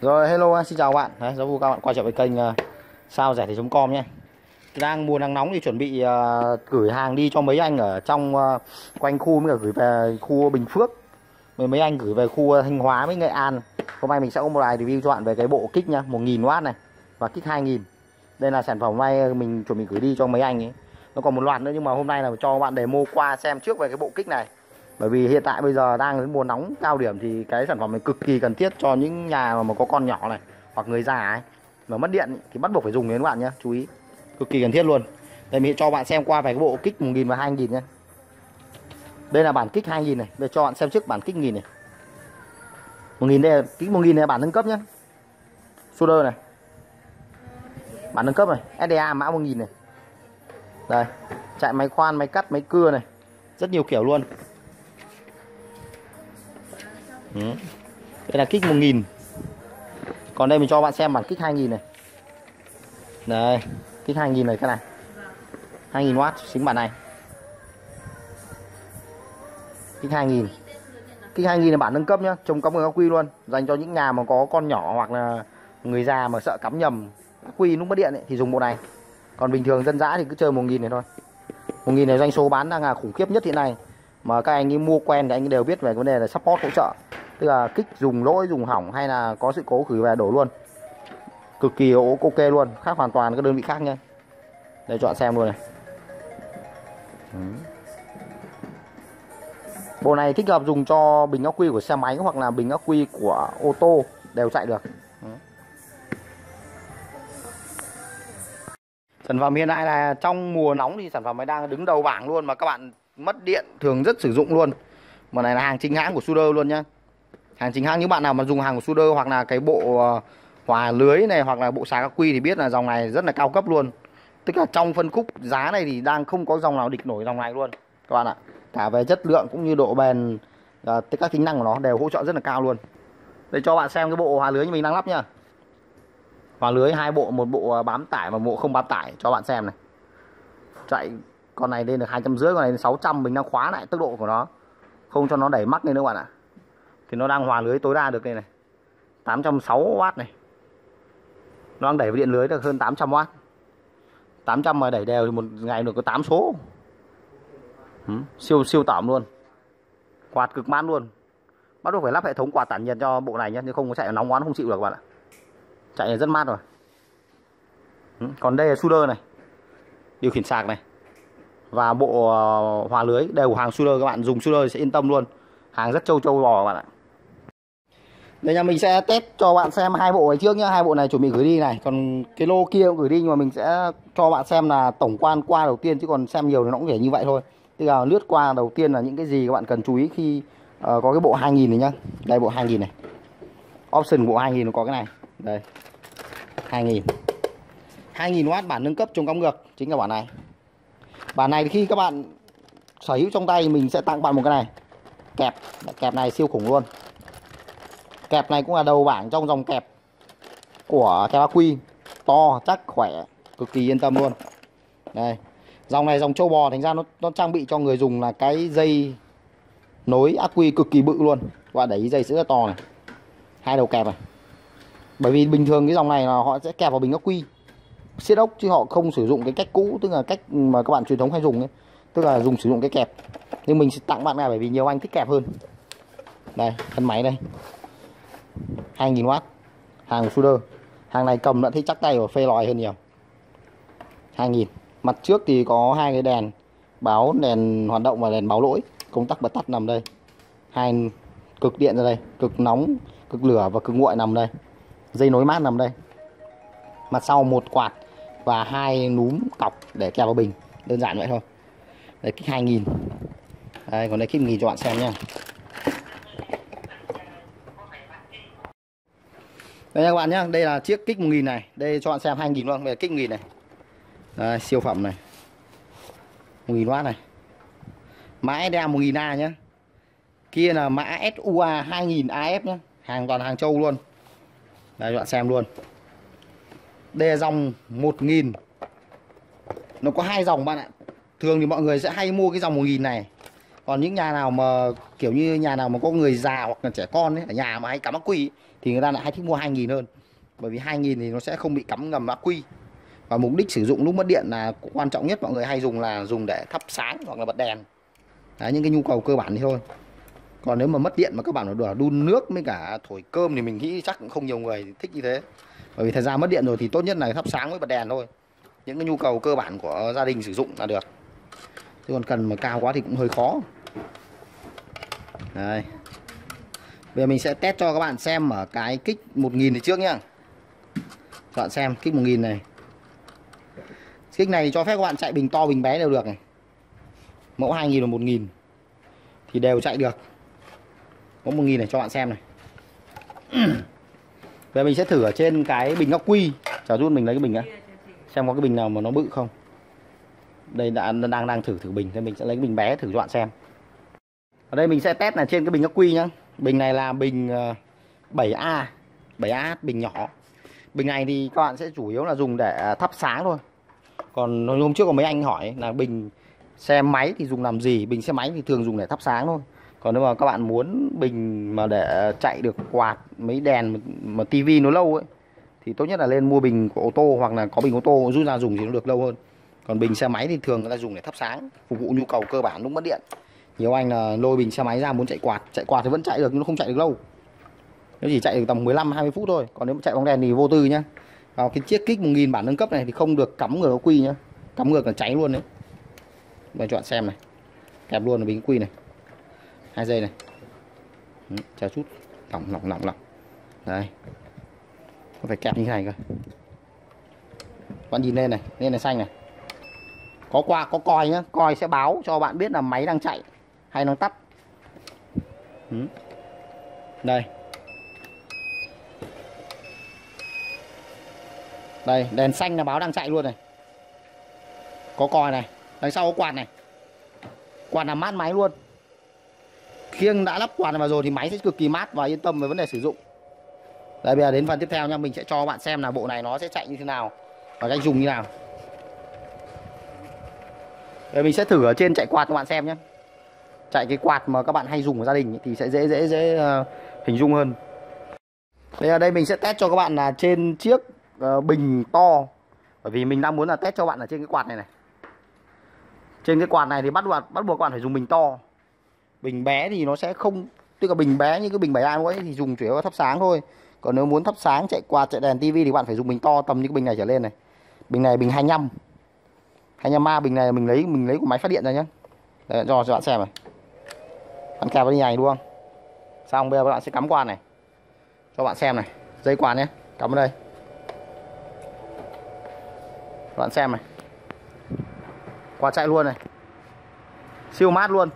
Rồi hello xin chào bạn. Đấy, rất vui các bạn quay trở về kênh uh, sao rẻ thì.com nhé. Đang mùa nắng nóng thì chuẩn bị uh, gửi hàng đi cho mấy anh ở trong uh, quanh khu mới cả gửi về khu Bình Phước. Mấy mấy anh gửi về khu Thanh Hóa với Nghệ An. Hôm nay mình sẽ có một bài review cho bạn về cái bộ kích nhá, 1000W này và kích 2000. Đây là sản phẩm hôm nay mình chuẩn bị gửi đi cho mấy anh ấy. Nó còn một loạt nữa nhưng mà hôm nay là cho bạn demo qua xem trước về cái bộ kích này bởi vì hiện tại bây giờ đang mùa nóng cao điểm thì cái sản phẩm này cực kỳ cần thiết cho những nhà mà có con nhỏ này, hoặc người già ấy. Mà mất điện thì bắt buộc phải dùng đến các bạn nhé chú ý. Cực kỳ cần thiết luôn. Đây, mình cho bạn xem qua về cái bộ kích 1000 và 2000 nhé đây là bản kích 2000 này. Đây, cho bạn xem trước bản kích 1000 này. 1000 đây là kích 1000 này là bản nâng cấp nhé solder này. Bản nâng cấp này. SDA mã 1000 này. Đây. Chạy máy khoan, máy cắt, máy cưa này. Rất nhiều kiểu luôn. Ừ. Đây là kích 1000 Còn đây mình cho bạn xem bản kích 2000 này. Đây Kích 2000 này cái này 2000W chính bản này. Kích 2000 Kích 2000 là bản nâng cấp nhá Trông cắm người ác quy luôn. Dành cho những nhà mà có con nhỏ hoặc là người già mà sợ cắm nhầm ác quy lúc mất điện ấy, thì dùng bộ này. Còn bình thường dân dã thì cứ chơi 1000 này thôi. 1000 này doanh số bán đang là khủng khiếp nhất hiện nay. Mà các anh ấy mua quen thì anh ấy đều biết về vấn đề là support hỗ trợ tức là kích dùng lỗi, dùng hỏng hay là có sự cố gửi về đổ luôn. Cực kỳ ok luôn, khác hoàn toàn các đơn vị khác nha đây chọn xem luôn này. Bộ này thích hợp dùng cho bình ắc quy của xe máy hoặc là bình ắc quy của ô tô đều chạy được. Sản phẩm hiện tại là trong mùa nóng thì sản phẩm này đang đứng đầu bảng luôn mà các bạn mất điện thường rất sử dụng luôn. Mà này là hàng chính hãng của Suder luôn nhá hàng chính hãng những bạn nào mà dùng hàng của Suder hoặc là cái bộ ờ, hòa lưới này hoặc là bộ sạc các quy thì biết là dòng này rất là cao cấp luôn. Tức là trong phân khúc giá này thì đang không có dòng nào địch nổi dòng này luôn các bạn ạ. Cả về chất lượng cũng như độ bền ờ, tất các tính năng của nó đều hỗ trợ rất là cao luôn. Đây cho bạn xem cái bộ hòa lưới như mình đang lắp nhá. Hòa lưới hai bộ một bộ ờ, bám tải và một bộ không bám tải cho bạn xem này. Chạy con này lên được hai trăm rưỡi con này sáu trăm mình đang khóa lại tốc độ của nó. Không cho nó đẩy mắc lên nữa bạn ạ thì nó đang hòa lưới tối đa được đây này. 806W này. Nó đang đẩy điện lưới được hơn 800W 800 mà đẩy đều thì một ngày được có 8 số. Ừ, siêu siêu tỏm luôn. Quạt cực mát luôn. Bắt buộc phải lắp hệ thống quạt tản nhiệt cho bộ này nhé chứ không có chạy nóng quá nó không chịu được bạn ạ. Chạy rất mát rồi. Ừ, còn đây là suder này. Điều khiển sạc này. Và bộ ờ, hòa lưới đều hàng Suder các bạn. Dùng Suder sẽ yên tâm luôn. Hàng rất trâu trâu bò các bạn ạ đây nhà mình sẽ test cho bạn xem hai bộ này trước nhá. Hai bộ này chuẩn bị gửi đi này. Còn cái lô kia cũng gửi đi nhưng mà mình sẽ cho bạn xem là tổng quan qua đầu tiên chứ còn xem nhiều thì nó cũng chỉ như vậy thôi. Tức là lướt qua đầu tiên là những cái gì các bạn cần chú ý khi uh, có cái bộ 2000 này nhá. Đây bộ 2000 này. Option bộ 2000 nó có cái này. Đây. 2000 2000W bản nâng cấp chống cong ngược. Chính là bản này. Bản này thì khi các bạn sở hữu trong tay mình sẽ tặng bạn một cái này. Kẹp. Kẹp này siêu khủng luôn kẹp này cũng là đầu bảng trong dòng kẹp của kẹp quy. To, chắc khỏe, cực kỳ yên tâm luôn. Đây, dòng này dòng châu bò, thành ra nó nó trang bị cho người dùng là cái dây nối ác quy cực kỳ bự luôn. Và đẩy dây sẽ rất to này. Hai đầu kẹp này. Bởi vì bình thường cái dòng này là họ sẽ kẹp vào bình ắc quy. Siết ốc chứ họ không sử dụng cái cách cũ, tức là cách mà các bạn truyền thống hay dùng ấy. Tức là dùng sử dụng cái kẹp. Nhưng mình sẽ tặng bạn này bởi vì nhiều anh thích kẹp hơn. Đây, thân máy đây. 2000W hàng Suder hàng này cầm đã thấy chắc tay và phê lòi hơn nhiều. 2000 mặt trước thì có hai cái đèn báo, đèn hoạt động và đèn báo lỗi. Công tắc bật tắt nằm đây. Hai cực điện ra đây. Cực nóng, cực lửa và cực nguội nằm đây. Dây nối mát nằm đây. Mặt sau một quạt và hai núm cọc để keo vào bình. Đơn giản vậy thôi. Đây, kích 2000 đây, còn đây kích 1000 cho bạn xem nha đây nha các bạn nhá, đây là chiếc kích 1000 này. Đây cho bạn xem 2000 luôn về kích 1000 này. Đây, siêu phẩm này. 1000W này. Mã SDA 1000A nhá. kia là mã SUA 2000 AF nhá, hàng toàn hàng châu luôn. Đây cho bạn xem luôn. Đây là dòng 1000 Nó có hai dòng bạn ạ. Thường thì mọi người sẽ hay mua cái dòng 1000 này còn những nhà nào mà kiểu như nhà nào mà có người già hoặc là trẻ con ấy ở nhà mà hay cắm ắc quy thì người ta lại hay thích mua 2.000 hơn. Bởi vì 2.000 thì nó sẽ không bị cắm ngầm ắc quy. Và mục đích sử dụng lúc mất điện là quan trọng nhất mọi người hay dùng là dùng để thắp sáng hoặc là bật đèn. Đấy, những cái nhu cầu cơ bản thì thôi. Còn nếu mà mất điện mà các bạn đùa đun nước với cả thổi cơm thì mình nghĩ chắc cũng không nhiều người thích như thế. Bởi vì thời gian mất điện rồi thì tốt nhất là thắp sáng với bật đèn thôi. Những cái nhu cầu cơ bản của gia đình sử dụng là được. Chứ còn cần mà cao quá thì cũng hơi khó đây. Bây giờ mình sẽ test cho các bạn xem ở cái kích 1000 thì trước nhá. Các bạn xem kích 1000 này. Kích này cho phép các bạn chạy bình to bình bé đều được này. Mẫu 2000 và 1000 thì đều chạy được. Mẫu 1000 này cho bạn xem này. Bây giờ mình sẽ thử ở trên cái bình ắc quy. Chào rút mình lấy cái bình đã, Xem có cái bình nào mà nó bự không. Đây đã đang đang thử thử bình. Thì mình sẽ lấy cái bình bé thử cho bạn xem. Ở đây mình sẽ test là trên cái bình ắc quy nhá. Bình này là bình ờ, 7A 7A bình nhỏ. Bình này thì các bạn sẽ chủ yếu là dùng để ờ, thắp sáng thôi. Còn hôm trước có mấy anh hỏi là bình xe máy thì dùng làm gì Bình xe máy thì thường dùng để thắp sáng thôi. Còn nếu mà các bạn muốn bình mà để ờ, chạy được quạt mấy đèn mà, mà tivi nó lâu ấy thì tốt nhất là lên mua bình của ô tô hoặc là có bình ô tô rút ra dùng thì nó được lâu hơn. Còn bình xe máy thì thường người ta dùng để thắp sáng phục vụ nhu cầu cơ bản lúc mất điện nhiều anh là lôi bình xe máy ra muốn chạy quạt chạy quạt thì vẫn chạy được, nhưng nó không chạy được lâu. Nó chỉ chạy được tầm 15 20 phút thôi. Còn nếu mà chạy bóng đèn thì vô tư nhá. Vào cái chiếc kích 1000 bản nâng cấp này thì không được cắm ngược quy nhá. Cắm ngược là cháy luôn đấy. Mời chọn xem này. Kẹp luôn là bình quy này. Hai giây này. Chờ chút. Lỏng lỏng lỏng lỏng. Đây. Phải kẹp như thế này cơ. Bạn nhìn lên này lên này xanh này. Có qua, có coi nhá. Coi sẽ báo cho bạn biết là máy đang chạy hay nó tắt. Ừ. đây. Đây, đèn xanh là báo đang chạy luôn này. Có còi này. Đằng sau có quạt này. Quạt là mát máy luôn. Khiêng đã lắp quạt vào rồi thì máy sẽ cực kỳ mát và yên tâm về vấn đề sử dụng. Đây, bây giờ đến phần tiếp theo nha. Mình sẽ cho bạn xem là bộ này nó sẽ chạy như thế nào và cách dùng như nào. Đây, mình sẽ thử ở trên chạy quạt cho bạn xem nhé chạy cái quạt mà các bạn hay dùng ở gia đình thì sẽ dễ dễ dễ uh, hình dung hơn. Đây ở đây mình sẽ test cho các bạn là trên chiếc uh, bình to. Bởi vì mình đang muốn là test cho bạn ở trên cái quạt này này. Trên cái quạt này thì bắt buộc bắt buộc các bạn phải dùng bình to. Bình bé thì nó sẽ không tức là bình bé như cái bình bảy an ấy thì dùng chủ yếu là thắp sáng thôi. Còn nếu muốn thắp sáng chạy quạt chạy đèn tivi thì bạn phải dùng bình to tầm như cái bình này trở lên này. Bình này bình 25 25 ma bình này mình lấy mình lấy của máy phát điện ra nhá. Đấy, cho cho bạn xem này bạn kẹp vào đi đúng không xong bây giờ bạn sẽ cắm quạt này. Cho bạn xem này. Dây quạt nhé. Cắm vào đây. Bạn xem này. Quạt chạy luôn này. Siêu mát luôn.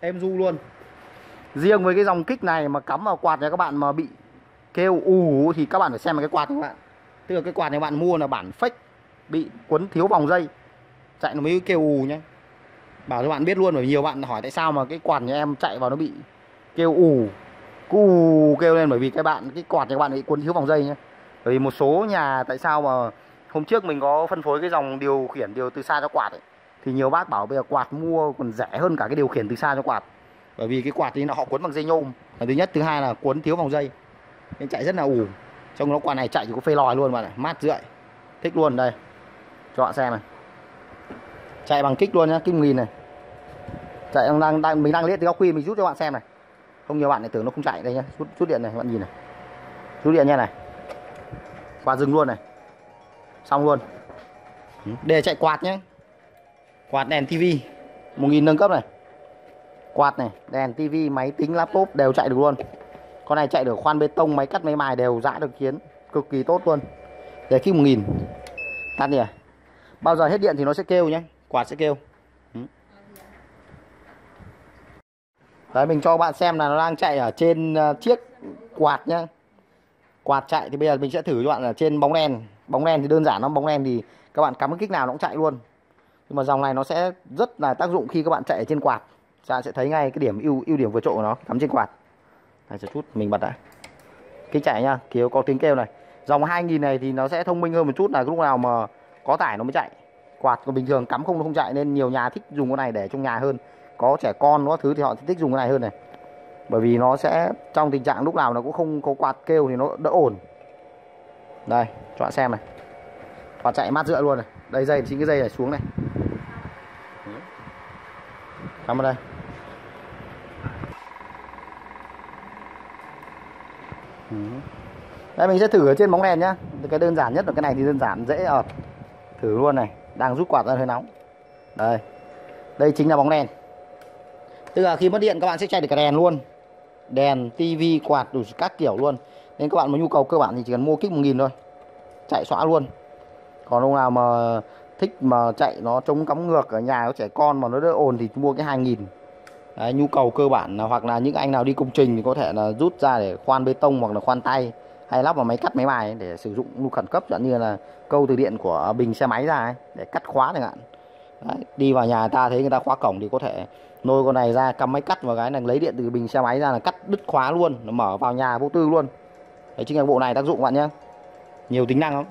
Em du luôn. Riêng với cái dòng kích này mà cắm vào quạt này các bạn mà bị kêu ù thì các bạn phải xem cái quạt các bạn. Tức là cái quạt này bạn mua là bản fake bị quấn thiếu vòng dây. Chạy nó mới kêu ù nhá bảo cho bạn biết luôn, bởi nhiều bạn hỏi tại sao mà cái quạt nhà em chạy vào nó bị kêu ù cu kêu lên, bởi vì cái bạn, cái quạt nhà các bạn bị cuốn thiếu vòng dây nhé bởi vì một số nhà tại sao mà hôm trước mình có phân phối cái dòng điều khiển, điều từ xa cho quạt ấy, thì nhiều bác bảo bây giờ quạt mua còn rẻ hơn cả cái điều khiển từ xa cho quạt. Bởi vì cái quạt thì nó, họ cuốn bằng dây nhôm. Là thứ nhất, thứ hai là cuốn thiếu vòng dây. Nên chạy rất là ủ trong nó quạt này chạy chỉ có phê lòi luôn mà này mát rượi. Thích luôn đây. Cho bạn xem này chạy bằng kích luôn nhá kim nghìn này. Chạy đang đang mình đang liếc từ góc quy mình rút cho bạn xem này. Không nhiều bạn này tưởng nó không chạy đây nhá. Rút rút điện này, bạn nhìn này. Rút điện nha này. Quạt dừng luôn này. Xong luôn. Ừ, để chạy quạt nhé quạt đèn tivi 1000 nâng cấp này. Quạt này, đèn tivi máy tính, laptop đều chạy được luôn. Con này chạy được khoan bê tông, máy cắt máy mài đều dã được kiến. Cực kỳ tốt luôn. Để khi 1000 tắt đi à. Bao giờ hết điện thì nó sẽ kêu nhé quạt sẽ kêu. Ừ. Đấy, mình cho bạn xem là nó đang chạy ở trên ờ, chiếc quạt nhá. Quạt chạy thì bây giờ mình sẽ thử cho bạn là trên bóng đèn. Bóng đèn thì đơn giản lắm, bóng đèn thì các bạn cắm cái kích nào nó cũng chạy luôn. Nhưng mà dòng này nó sẽ rất là tác dụng khi các bạn chạy trên quạt. Các bạn sẽ thấy ngay cái điểm ưu ưu điểm vượt trội của nó, cắm trên quạt. Này, chờ chút, mình bật đã. Kích chạy nha kêu có tiếng kêu này. Dòng 2000 này thì nó sẽ thông minh hơn một chút là lúc nào mà có tải nó mới chạy quạt còn bình thường cắm không, nó không chạy nên nhiều nhà thích dùng cái này để trong nhà hơn. Có trẻ con, có thứ thì họ thích dùng cái này hơn này. Bởi vì nó sẽ, trong tình trạng lúc nào nó cũng không có quạt kêu thì nó đỡ ổn. Đây, cho bạn xem này. Quạt chạy mát rượi luôn này. Đây, dây, chính cái dây này xuống này. Cắm vào đây. Đây mình sẽ thử ở trên bóng đèn nhá. Cái đơn giản nhất là cái này thì đơn giản, dễ ợt thử luôn này đang rút quạt ra hơi nóng. Đây đây chính là bóng đèn. Tức là khi mất điện các bạn sẽ chạy được cái đèn luôn. Đèn tivi quạt đủ các kiểu luôn. Nên các bạn có nhu cầu cơ bản thì chỉ cần mua kích một nghìn thôi. Chạy xóa luôn. Còn ông nào mà thích mà chạy nó chống cắm ngược ở nhà có trẻ con mà nó đỡ ồn thì mua cái 2000 Đấy, nhu cầu cơ bản là hoặc là những anh nào đi công trình thì có thể là rút ra để khoan bê tông hoặc là khoan tay hay lắp vào máy cắt máy mài để sử dụng lúc khẩn cấp chẳng như là câu từ điện của bình xe máy ra ấy, để cắt khóa chẳng hạn. Đấy, đi vào nhà ta thấy người ta khóa cổng thì có thể nôi con này ra cắm máy cắt vào cái này lấy điện từ bình xe máy ra là cắt đứt khóa luôn nó mở vào nhà vô tư luôn. Đấy chính là bộ này tác dụng bạn nhé. Nhiều tính năng lắm.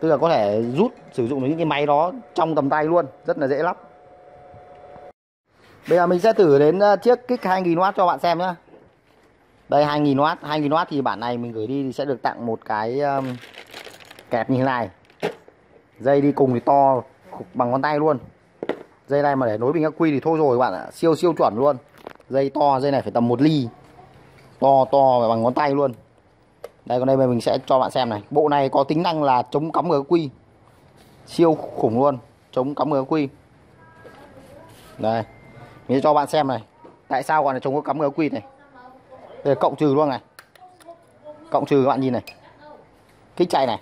Tức là có thể rút sử dụng những cái máy đó trong tầm tay luôn rất là dễ lắp. Bây giờ mình sẽ thử đến ờ, chiếc kích 2000W cho bạn xem nhé đây 2000W 2000W thì bản này mình gửi đi thì sẽ được tặng một cái um, kẹp như thế này. Dây đi cùng thì to bằng ngón tay luôn. Dây này mà để nối bình ắc quy thì thôi rồi bạn ạ. Siêu siêu chuẩn luôn. Dây to dây này phải tầm một ly. To to bằng ngón tay luôn. Đây còn đây mình sẽ cho bạn xem này. Bộ này có tính năng là chống cắm ắc quy. Siêu khủng luôn. Chống cắm ắc quy. Đây. Mình sẽ cho bạn xem này. Tại sao gọi là chống cắm ắc quy này? Đây là cộng trừ luôn này. Cộng trừ các bạn nhìn này. Kích chạy này.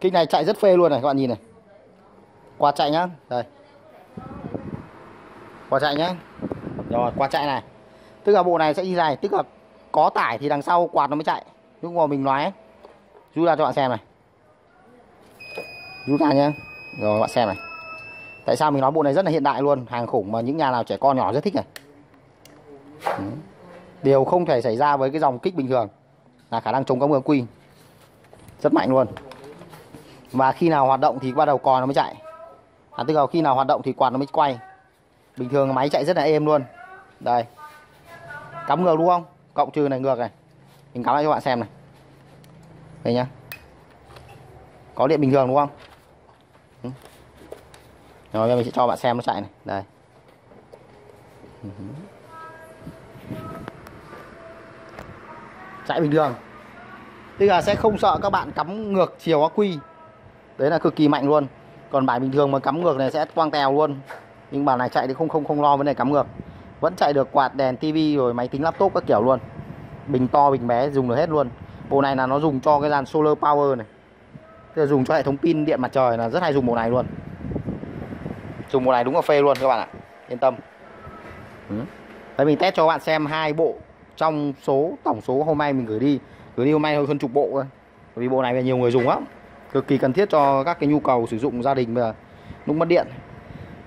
Kích này chạy rất phê luôn này, các bạn nhìn này. Quạt chạy nhá. Đây. Quạt chạy nhá. Rồi quạt chạy này. Tức là bộ này sẽ như này tức là có tải thì đằng sau quạt nó mới chạy. Lúc mà mình nói rút ra cho bạn xem này. Rút ra nhá. Rồi, bạn xem này. Tại sao mình nói bộ này rất là hiện đại luôn. Hàng khủng mà những nhà nào trẻ con nhỏ rất thích này điều không thể xảy ra với cái dòng kích bình thường là khả năng chống cắm quy. Rất mạnh luôn. Và khi nào hoạt động thì bắt đầu cò nó mới chạy. À, tức là khi nào hoạt động thì quạt nó mới quay. Bình thường máy chạy rất là êm luôn. Đây. Cắm ngược đúng không? Cộng trừ này ngược này. Mình cắm lại cho bạn xem này. Đây nhá. Có điện bình thường đúng không? Ừ. Rồi bây mình sẽ cho bạn xem nó chạy này. Đây. Ừ chạy bình thường. Tức là sẽ không sợ các bạn cắm ngược chiều ác quy. Đấy là cực kỳ mạnh luôn. Còn bài bình thường mà cắm ngược này sẽ quang tèo luôn. Nhưng bản này chạy thì không không không lo vấn đề cắm ngược. Vẫn chạy được quạt, đèn, tivi, rồi máy tính, laptop các kiểu luôn. Bình to, bình bé, dùng được hết luôn. Bộ này là nó dùng cho cái dàn solar power này. Tức là dùng cho hệ thống pin điện mặt trời là rất hay dùng bộ này luôn. Dùng bộ này đúng là phê luôn các bạn ạ. Yên tâm. Ừ. đấy mình test cho các bạn xem hai bộ trong số tổng số hôm nay mình gửi đi. Gửi đi hôm nay hơn chục bộ thôi bởi vì bộ này là nhiều người dùng lắm. Cực kỳ cần thiết cho các cái nhu cầu sử dụng gia đình bây giờ lúc mất điện.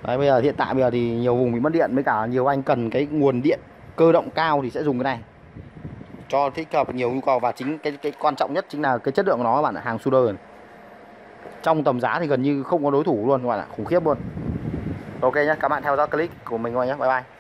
Đấy, bây giờ hiện tại bây giờ thì nhiều vùng bị mất điện với cả nhiều anh cần cái nguồn điện cơ động cao thì sẽ dùng cái này. Cho thích hợp nhiều nhu cầu và chính cái cái quan trọng nhất chính là cái chất lượng của nó các bạn ạ hàng Suder trong tầm giá thì gần như không có đối thủ luôn các bạn ạ khủng khiếp luôn. Ok nhé các bạn theo dõi clip của mình thôi nhé bye bye.